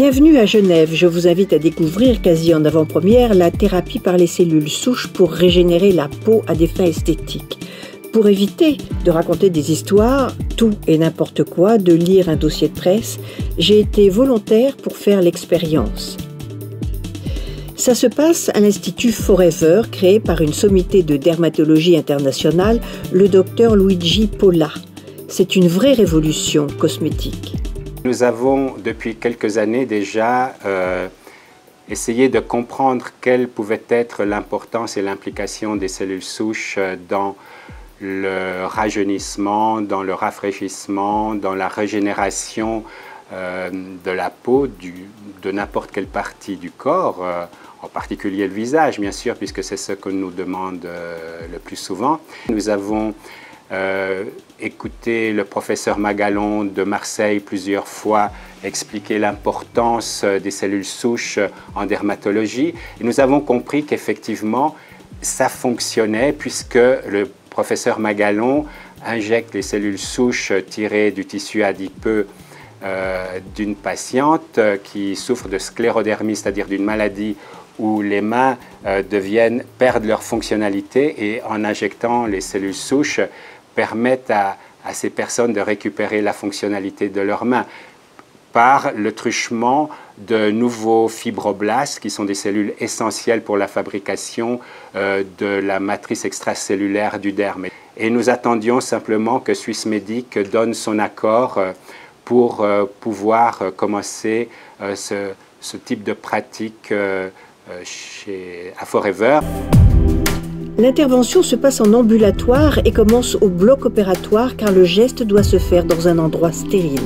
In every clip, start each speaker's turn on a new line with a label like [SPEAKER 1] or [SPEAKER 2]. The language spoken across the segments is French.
[SPEAKER 1] Bienvenue à Genève. Je vous invite à découvrir, quasi en avant-première, la thérapie par les cellules souches pour régénérer la peau à des fins esthétiques. Pour éviter de raconter des histoires, tout et n'importe quoi, de lire un dossier de presse, j'ai été volontaire pour faire l'expérience. Ça se passe à l'Institut Forever, créé par une sommité de dermatologie internationale, le docteur Luigi Polla. C'est une vraie révolution cosmétique.
[SPEAKER 2] Nous avons depuis quelques années déjà euh, essayé de comprendre quelle pouvait être l'importance et l'implication des cellules souches euh, dans le rajeunissement, dans le rafraîchissement, dans la régénération euh, de la peau de n'importe quelle partie du corps, en particulier le visage bien sûr, puisque c'est ce que nous demande le plus souvent. Nous avons euh, écouter le professeur Magalon de Marseille plusieurs fois expliquer l'importance des cellules souches en dermatologie. Et nous avons compris qu'effectivement, ça fonctionnait puisque le professeur Magalon injecte les cellules souches tirées du tissu adipeux euh, d'une patiente qui souffre de sclérodermie, c'est-à-dire d'une maladie où les mains euh, deviennent, perdent leur fonctionnalité et en injectant les cellules souches, permettent à, ces personnes de récupérer la fonctionnalité de leurs mains par le truchement de nouveaux fibroblastes, qui sont des cellules essentielles pour la fabrication euh, de la matrice extracellulaire du derme. Et nous attendions simplement que Swissmedic donne son accord euh, pour euh, pouvoir commencer ce, type de pratique chez, à Forever.
[SPEAKER 1] L'intervention se passe en ambulatoire et commence au bloc opératoire car le geste doit se faire dans un endroit stérile.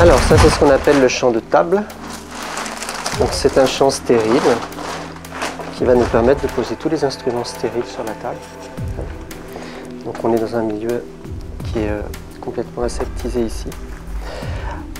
[SPEAKER 3] Alors ça c'est ce qu'on appelle le champ de table. Donc c'est un champ stérile qui va nous permettre de poser tous les instruments stériles sur la table. Donc on est dans un milieu qui est euh, complètement aseptisé ici.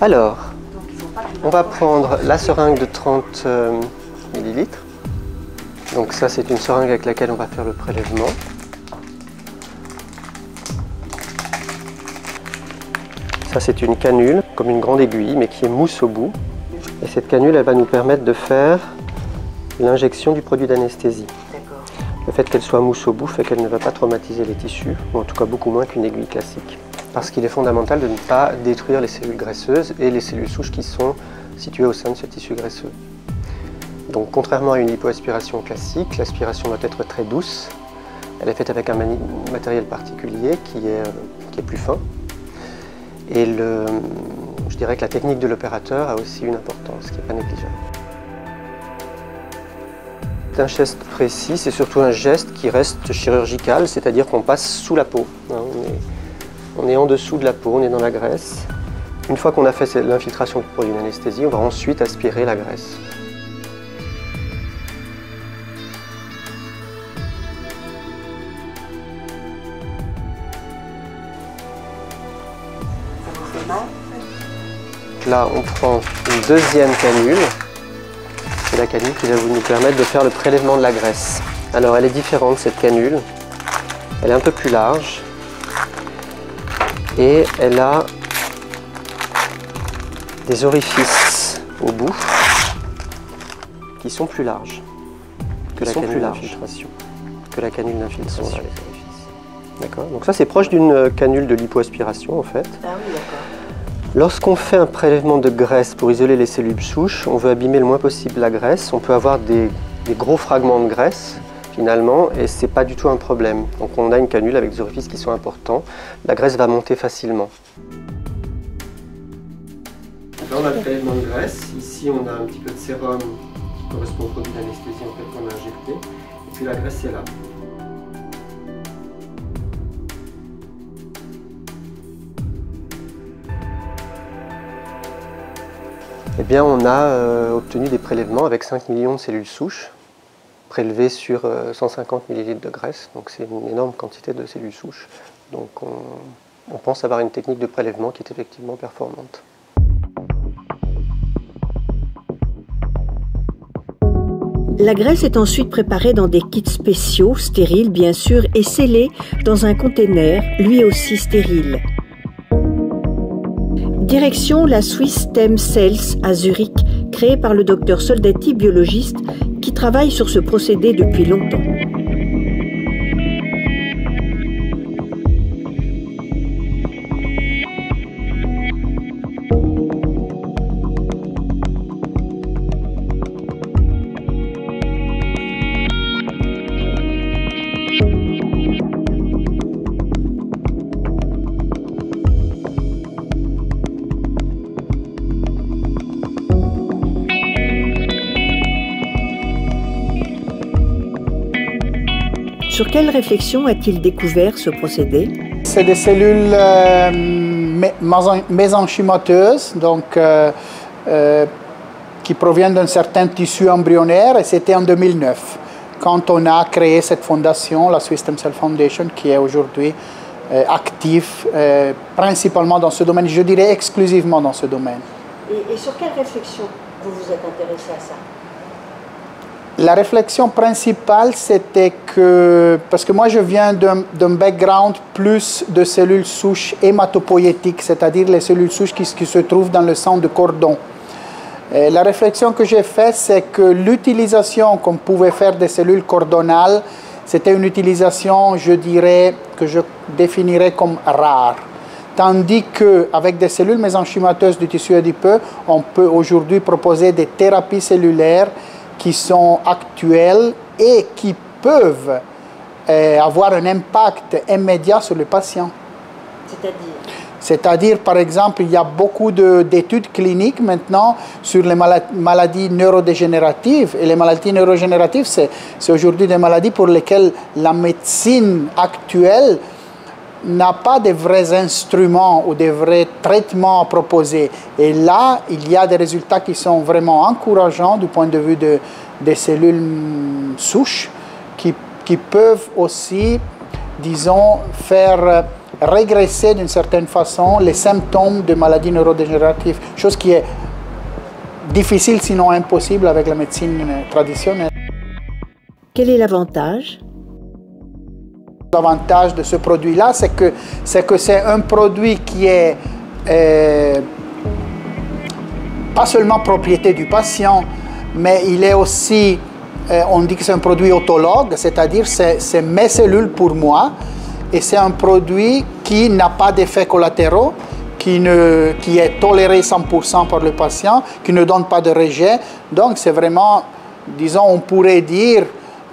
[SPEAKER 3] Alors, on va prendre la seringue de 30 euh, ml. Donc ça, c'est une seringue avec laquelle on va faire le prélèvement. Ça, c'est une canule, comme une grande aiguille, mais qui est mousse au bout. Et cette canule, elle va nous permettre de faire l'injection du produit d'anesthésie. Le fait qu'elle soit mousse au bout fait qu'elle ne va pas traumatiser les tissus, ou en tout cas beaucoup moins qu'une aiguille classique parce qu'il est fondamental de ne pas détruire les cellules graisseuses et les cellules souches qui sont situées au sein de ce tissu graisseux. Donc contrairement à une lipoaspiration classique, l'aspiration doit être très douce. Elle est faite avec un matériel particulier qui est, euh, qui est plus fin. Et je dirais que la technique de l'opérateur a aussi une importance qui n'est pas négligeable. Un geste précis, c'est surtout un geste qui reste chirurgical, c'est-à-dire qu'on passe sous la peau. Hein, on est en dessous de la peau, on est dans la graisse. Une fois qu'on a fait l'infiltration du produit d'anesthésie, on va ensuite aspirer la graisse. Là, on prend une deuxième canule. C'est la canule qui va nous permettre de faire le prélèvement de la graisse. Alors, elle est différente, cette canule. Elle est un peu plus large et elle a des orifices au bout qui sont plus larges que la canule d'infiltration. Que la canule d'infiltration. D'accord Donc ça c'est proche d'une canule de lipoaspiration en fait. Ah Lorsqu'on fait un prélèvement de graisse pour isoler les cellules souches, on veut abîmer le moins possible la graisse. On peut avoir des gros fragments de graisse finalement, et c'est pas du tout un problème. Donc on a une canule avec des orifices qui sont importants, la graisse va monter facilement. Là on a le prélèvement de graisse, ici on a un petit peu de sérum qui correspond au produit d'anesthésie en fait qu'on a injecté, et puis la graisse est là. Eh bien, on a euh, obtenu des prélèvements avec 5 millions de cellules souches prélevé sur 150 euh, ml de graisse, donc c'est une énorme quantité de cellules souches. Donc on, pense avoir une technique de prélèvement qui est effectivement performante.
[SPEAKER 1] La graisse est ensuite préparée dans des kits spéciaux, stériles bien sûr, et scellée dans un container, lui aussi stérile. Direction la Swiss Stem Cells à Zurich, créée par le docteur Soldati, biologiste, qui travaille sur ce procédé depuis longtemps. Sur quelle réflexion a-t-il découvert ce procédé?
[SPEAKER 4] C'est des cellules euh, mésenchymateuses, donc, euh, euh, qui proviennent d'un certain tissu embryonnaire, et c'était en 2009, quand on a créé cette fondation, la Swiss Stem Cell Foundation, qui est aujourd'hui active principalement dans ce domaine, je dirais exclusivement dans ce domaine.
[SPEAKER 1] Et, et sur quelle réflexion vous vous êtes intéressé à ça?
[SPEAKER 4] La réflexion principale, c'était que, parce que moi je viens d'un background plus de cellules souches hématopoïétiques, c'est-à-dire les cellules souches qui, se trouvent dans le sang de cordon. la réflexion que j'ai faite, c'est que l'utilisation qu'on pouvait faire des cellules cordonales, c'était une utilisation, je dirais, que je définirais comme rare. Tandis qu'avec des cellules mésenchymateuses du tissu adipeux, on peut aujourd'hui proposer des thérapies cellulaires qui sont actuelles et qui peuvent euh, avoir un impact immédiat sur le patient.
[SPEAKER 1] C'est-à-dire?
[SPEAKER 4] C'est-à-dire, par exemple, il y a beaucoup d'études cliniques maintenant sur les maladies neurodégénératives. Et les maladies neurodégénératives, c'est aujourd'hui des maladies pour lesquelles la médecine actuelle n'a pas de vrais instruments ou de vrais traitements à proposer. Et là, il y a des résultats qui sont vraiment encourageants du point de vue de, des cellules souches qui, qui peuvent aussi, disons, faire régresser d'une certaine façon les symptômes de maladies neurodégénératives, chose qui est difficile sinon impossible avec la médecine traditionnelle.
[SPEAKER 1] Quel est l'avantage
[SPEAKER 4] L'avantage de ce produit-là, c'est que c'est que c'est un produit qui est euh, pas seulement propriété du patient, mais il est aussi, euh, on dit que c'est un produit autologue, c'est-à-dire c'est mes cellules pour moi, et c'est un produit qui n'a pas d'effets collatéraux, qui, ne, qui est toléré 100% par le patient, qui ne donne pas de rejet. Donc c'est vraiment, disons, on pourrait dire...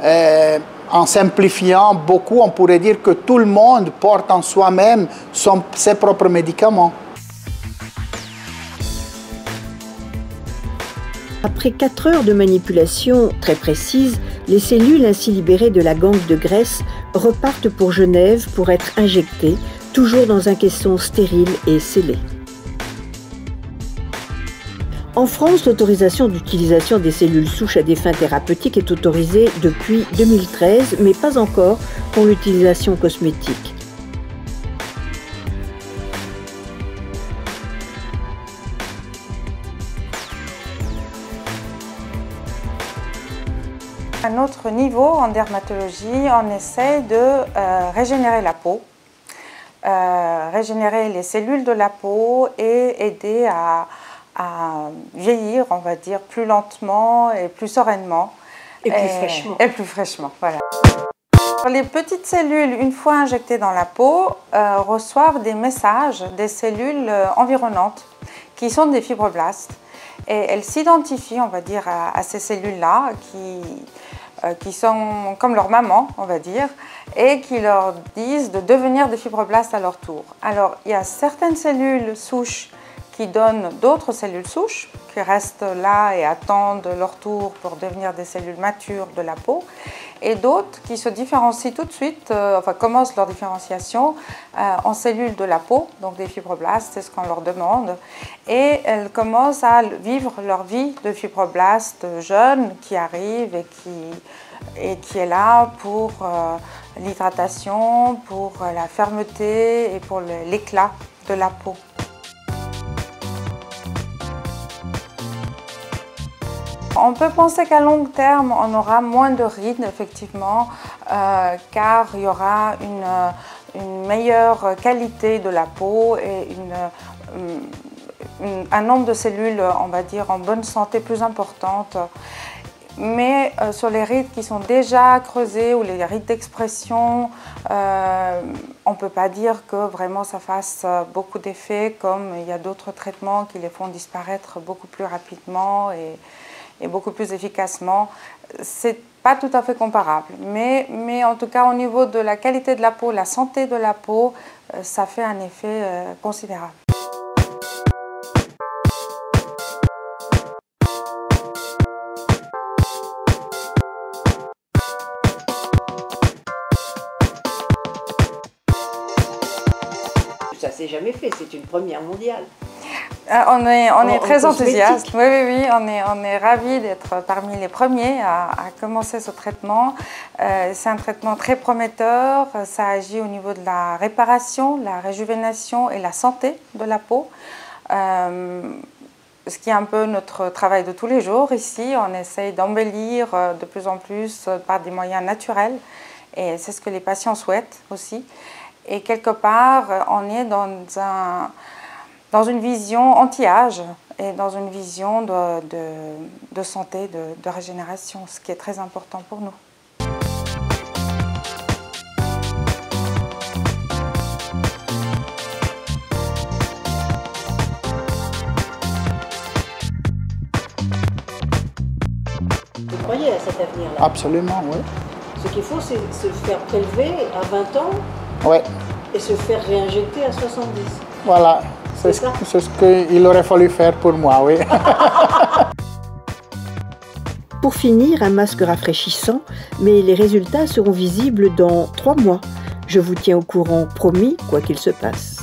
[SPEAKER 4] Euh, en simplifiant beaucoup, on pourrait dire que tout le monde porte en soi-même ses propres médicaments.
[SPEAKER 1] Après 4 heures de manipulation très précise, les cellules ainsi libérées de la gangue de graisse repartent pour Genève pour être injectées, toujours dans un caisson stérile et scellé. En France, l'autorisation d'utilisation des cellules souches à des fins thérapeutiques est autorisée depuis 2013, mais pas encore pour l'utilisation cosmétique.
[SPEAKER 5] À notre niveau, en dermatologie, on essaie de euh, régénérer la peau, euh, régénérer les cellules de la peau et aider à, à vieillir, on va dire, plus lentement et plus sereinement.
[SPEAKER 1] Et plus fraîchement.
[SPEAKER 5] Et plus fraîchement, voilà. Les petites cellules, une fois injectées dans la peau, euh, reçoivent des messages des cellules euh, environnantes qui sont des fibroblastes. Et elles s'identifient, on va dire, à, ces cellules-là qui, euh, qui sont comme leur maman, on va dire, et qui leur disent de devenir des fibroblastes à leur tour. Alors, il y a certaines cellules souches qui donnent d'autres cellules souches qui restent là et attendent leur tour pour devenir des cellules matures de la peau, et d'autres qui se différencient tout de suite, euh, enfin commencent leur différenciation euh, en cellules de la peau, donc des fibroblastes, c'est ce qu'on leur demande, et elles commencent à vivre leur vie de fibroblastes jeunes qui arrivent et qui, et qui est là pour euh, l'hydratation, pour la fermeté et pour l'éclat de la peau. On peut penser qu'à long terme, on aura moins de rides, effectivement, euh, car il y aura une, une, meilleure qualité de la peau et une, un nombre de cellules, on va dire, en bonne santé plus importante. Mais euh, sur les rides qui sont déjà creusées ou les rides d'expression, euh, on ne peut pas dire que vraiment ça fasse euh, beaucoup d'effets comme il y a d'autres traitements qui les font disparaître beaucoup plus rapidement et, beaucoup plus efficacement. C'est pas tout à fait comparable, mais, mais, en tout cas au niveau de la qualité de la peau, la santé de la peau, ça fait un effet considérable.
[SPEAKER 1] ça s'est jamais fait, c'est une première mondiale.
[SPEAKER 5] Euh, on est, on est très enthousiaste. Oui, oui, oui, on est, on est ravis d'être parmi les premiers à, commencer ce traitement. Euh, c'est un traitement très prometteur. Ça agit au niveau de la réparation, la réjuvénation et la santé de la peau. Euh, ce qui est un peu notre travail de tous les jours ici. On essaye d'embellir de plus en plus par des moyens naturels. Et c'est ce que les patients souhaitent aussi. Et quelque part, euh, on est dans, un, dans une vision anti-âge et dans une vision de, de, santé, de, de régénération, ce qui est très important pour nous.
[SPEAKER 1] Vous croyez à cet avenir-là?
[SPEAKER 4] Absolument, oui.
[SPEAKER 1] Ce qu'il faut, c'est se faire prélever à 20 ans
[SPEAKER 4] Ouais.
[SPEAKER 1] Et se faire réinjecter à 70.
[SPEAKER 4] Voilà, c'est ce, qu'il aurait fallu faire pour moi, oui.
[SPEAKER 1] pour finir, un masque rafraîchissant, mais les résultats seront visibles dans trois mois. Je vous tiens au courant, promis, quoi qu'il se passe.